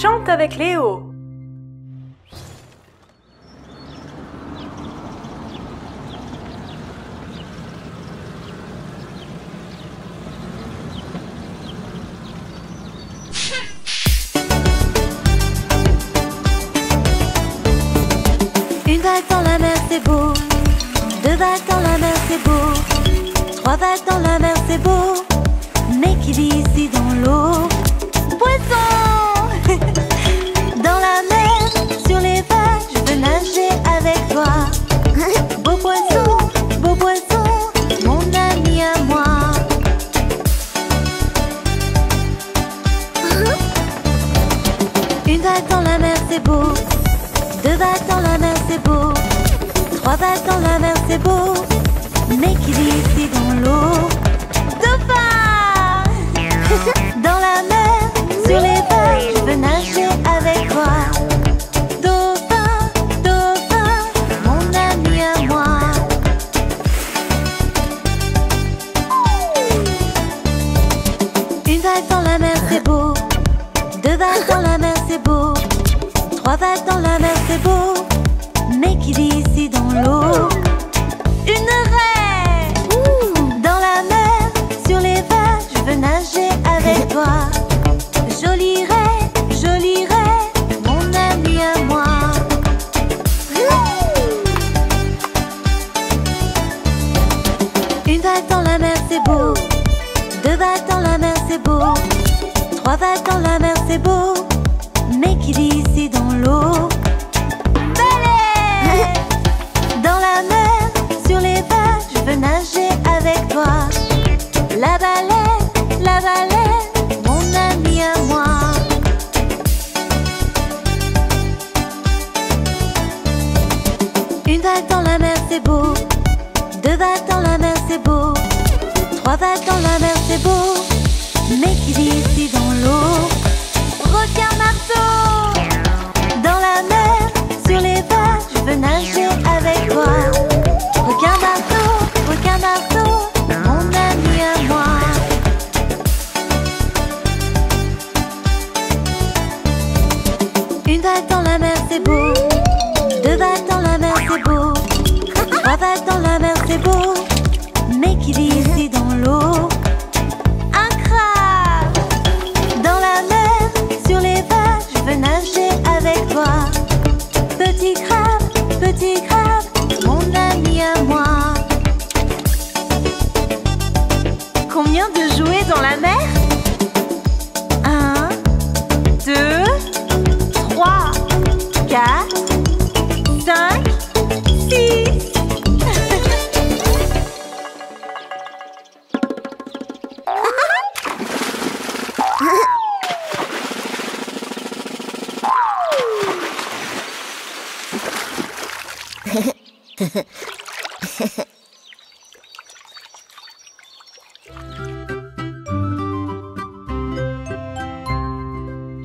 Chante avec Léo. Une vague dans la mer, c'est beau. Deux vagues dans la mer, c'est beau. Trois vagues dans la mer, c'est beau. Mais qui vit ici dans l'eau? Poisson Deux vagues dans la mer, c'est beau. Trois vagues dans la mer, c'est beau. Mais qui vit ici dans l'eau? Dauphin Dans la mer, sur les vagues, je veux nager avec toi. Dauphin, dauphin, mon ami à moi. Une vague dans la mer, c'est beau. Deux vagues dans la. Trois vagues dans la mer, c'est beau. Mais qui vit ici dans l'eau Une raie Dans la mer, sur les vagues, je veux nager avec toi. Jolie raie, jolie raie, mon ami à moi. Une vague dans la mer, c'est beau. Deux vagues dans la mer, c'est beau. Trois vagues dans la mer, c'est beau.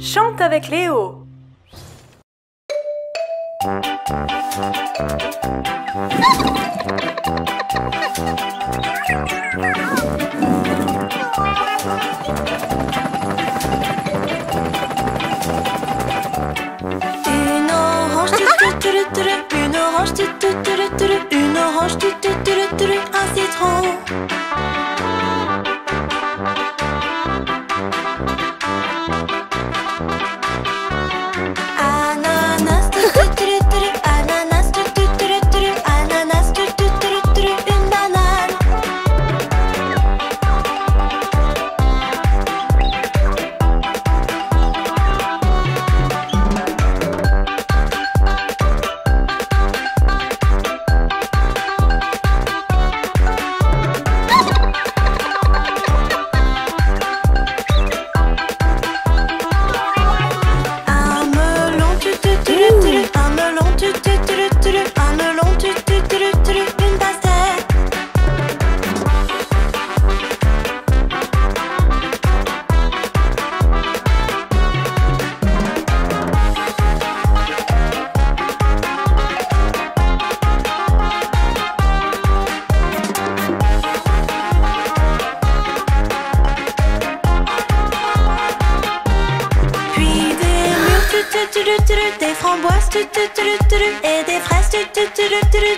Chante avec Léo. Une orange, tu tu tu tu tu, une orange, tu tu do do do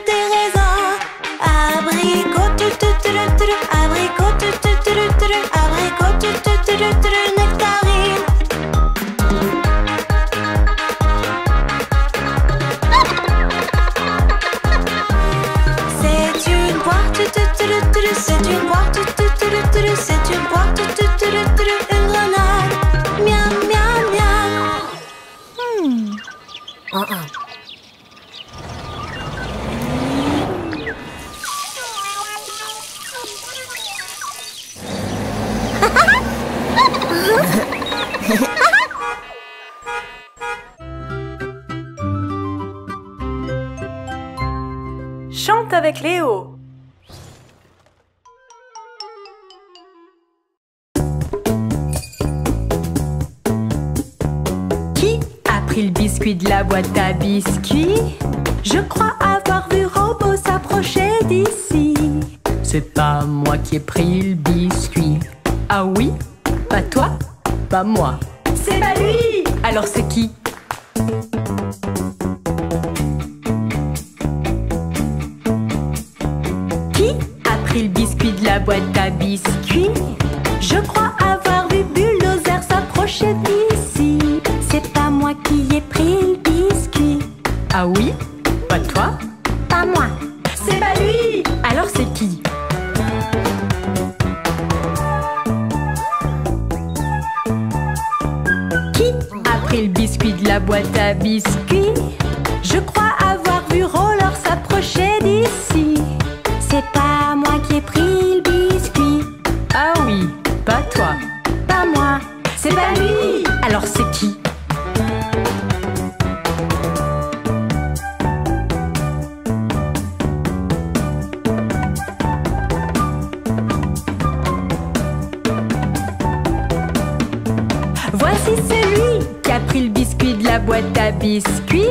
avec Léo. Qui a pris le biscuit de la boîte à biscuits? Je crois avoir vu Robo s'approcher d'ici. C'est pas moi qui ai pris le biscuit. Ah oui? Pas toi? Pas moi. C'est pas lui Alors c'est qui? boîte à biscuits. Je crois avoir vu Bulldozer s'approcher d'ici. C'est pas moi qui ai pris le biscuit. Ah oui. boîte à biscuits.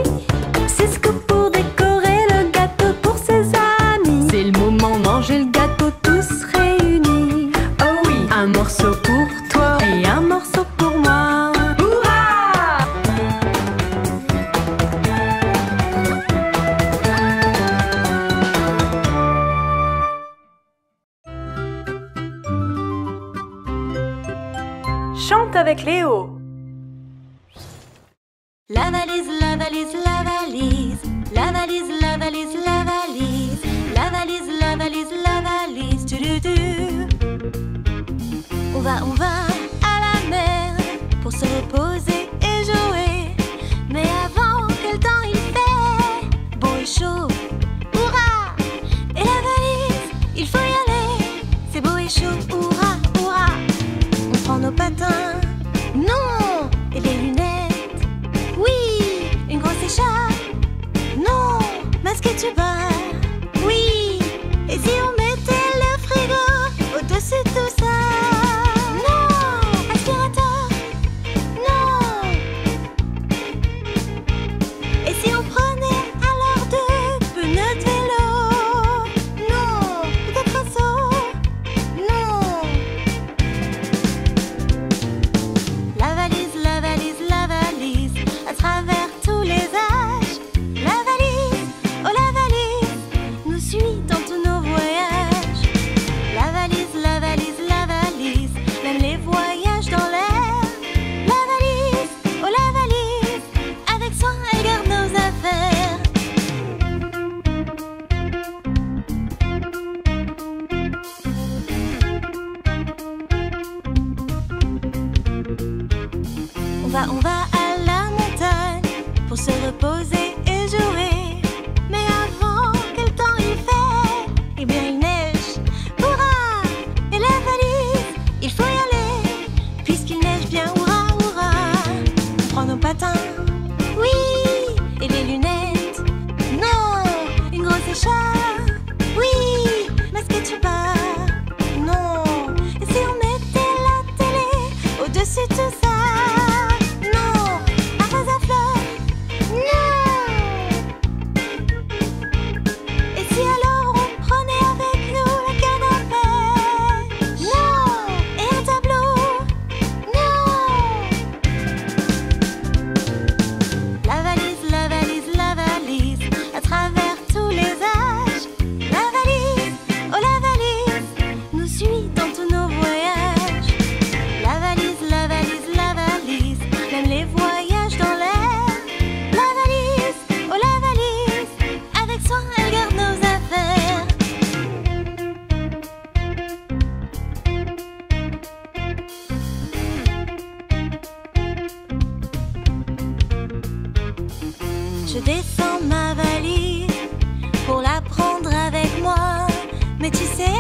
Chante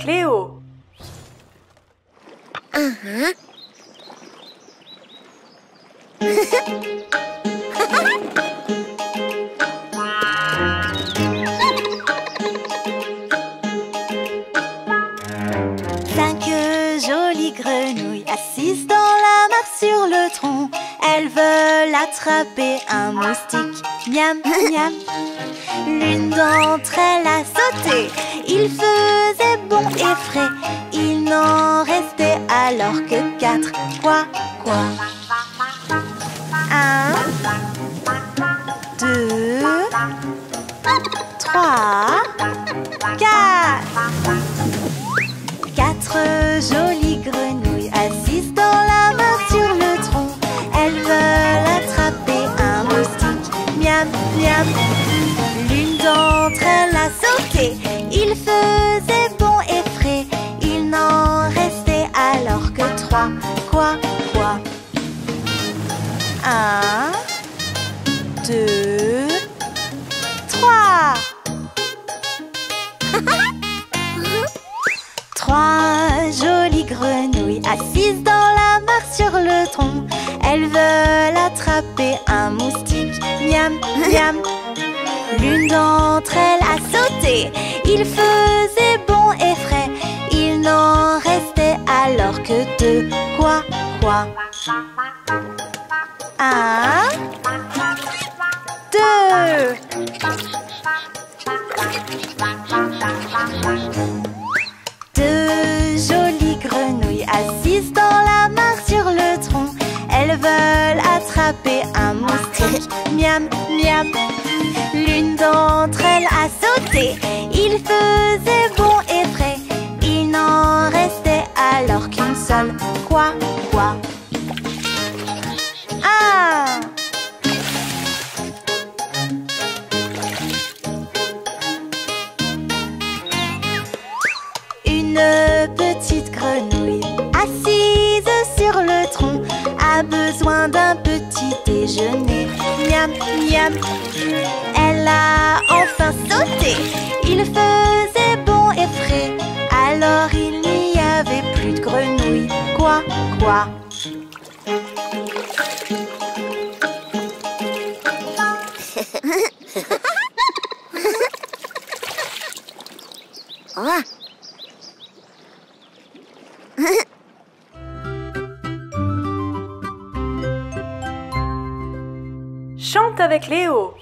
Léo. Cinq jolies grenouilles assises dans la mare sur le tronc. Elles veulent attraper un moustique. Miam, miam. L'une d'entre elles a sauté. Il faisait bon et frais. Il n'en restait alors que quatre. Quoi, quoi? Un, deux, trois, quatre. Quatre jolies grenouilles assises dans la mare sur le tronc. Elles veulent attraper un moustique. Miam, miam. L'une d'entre elles a sauté. Il faisait bon et frais. Il n'en restait alors que deux. Quoi, quoi? Un, L'une d'entre elles a sauté. Il faisait bon et frais. Il n'en restait alors qu'une seule. Chante avec Léo.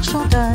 Avec le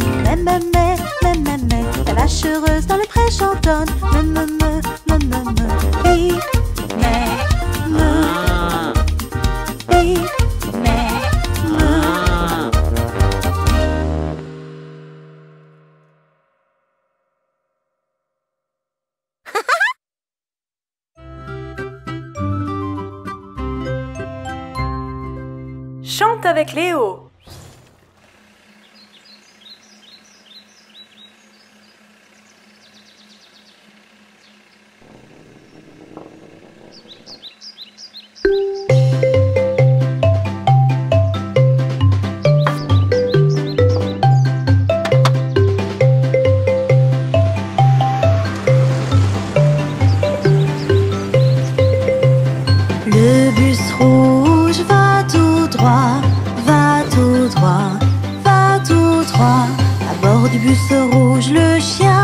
bus rouge, le chien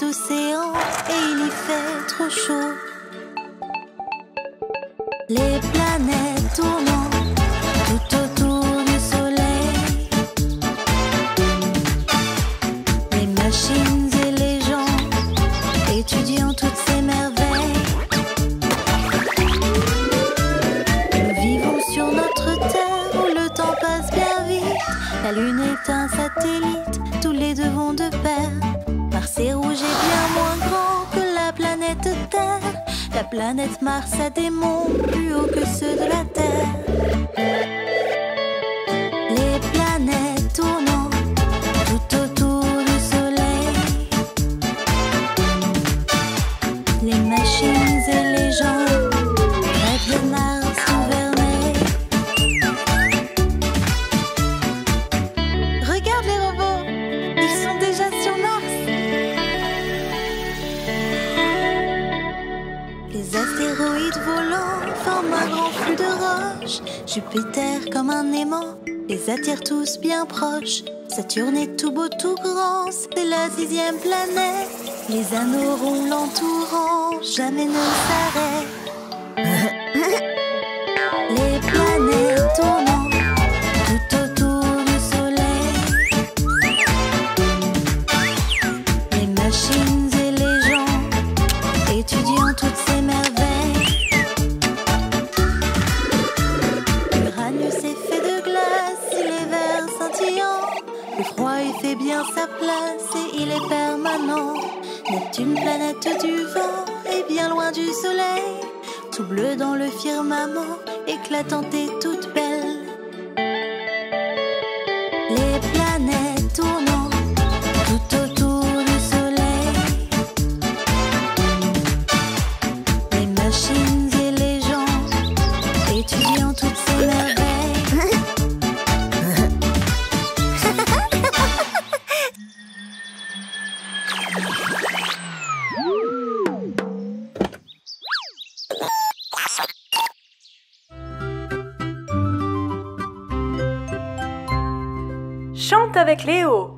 et il y fait trop chaud. Les planètes tournent. la sixième planète, les anneaux roulent l'entourant, jamais ne s'arrêtent. les planètes. place et il est permanent. Neptune, planète du vent, et bien loin du soleil. Tout bleu dans le firmament, éclatante et toute belle. Chante avec Léo.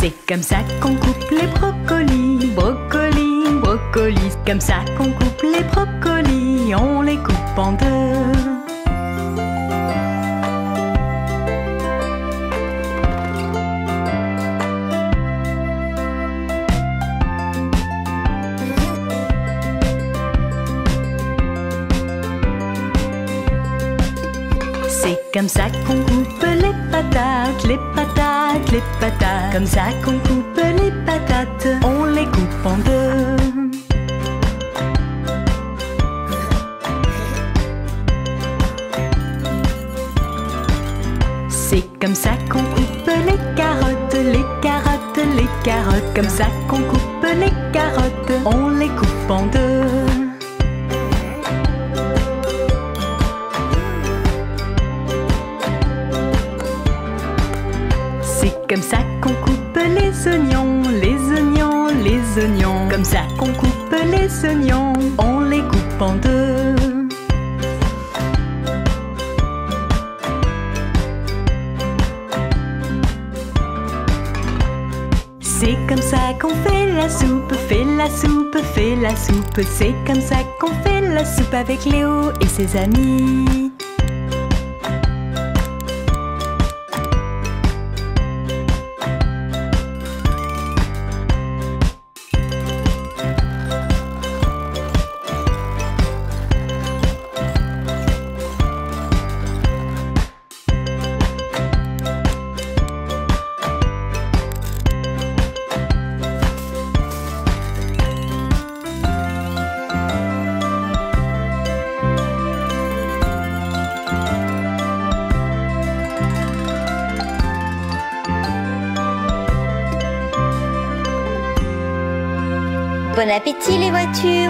C'est comme ça qu'on coupe les brocolis, brocolis, brocolis. Comme ça qu'on coupe les brocolis, on les coupe en deux. C'est comme ça qu'on coupe les patates, les les patates. Comme ça qu'on coupe les patates, on les coupe en deux. C'est comme ça qu'on coupe les carottes, les carottes, les carottes. Comme ça qu'on coupe les carottes, on les coupe en deux. Ça qu'on coupe les oignons, on les coupe en deux. C'est comme ça qu'on fait la soupe, fait la soupe, fait la soupe. C'est comme ça qu'on fait la soupe avec Léo et ses amis. Appétit les voitures